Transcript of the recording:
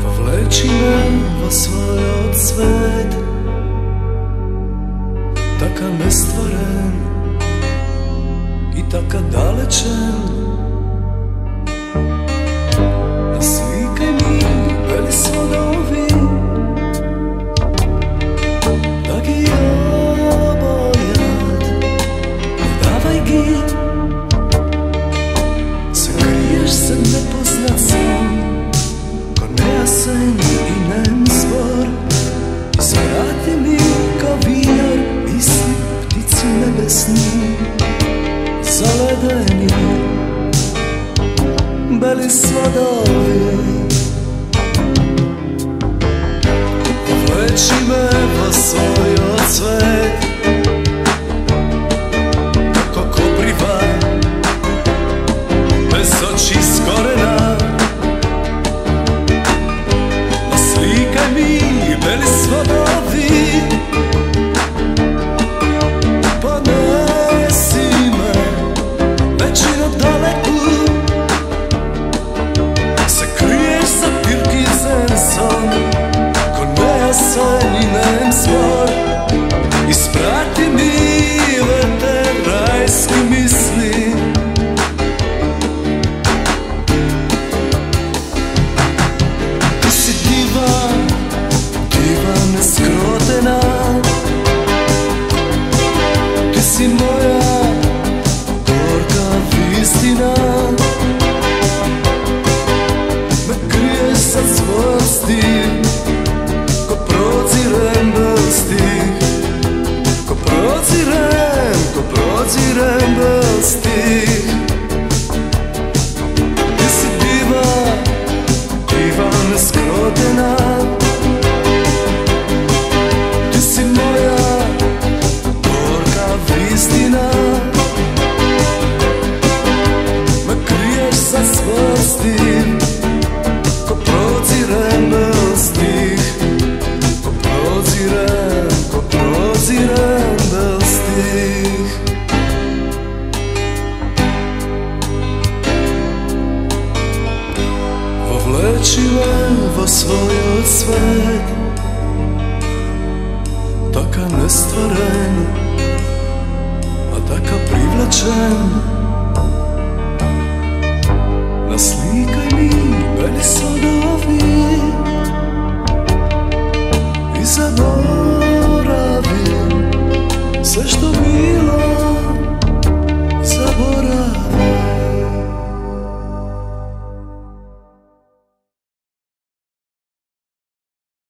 Povleči me vo svoj odsvet Taka nestvaren i taka dalečen zaledeni beli sladovi Vleči me po svoj se zvrsti, ko prozirem brsti, ko prozirem, ko prozirem brsti. Vo svoj svet Taka nestvaren, a taka privlačen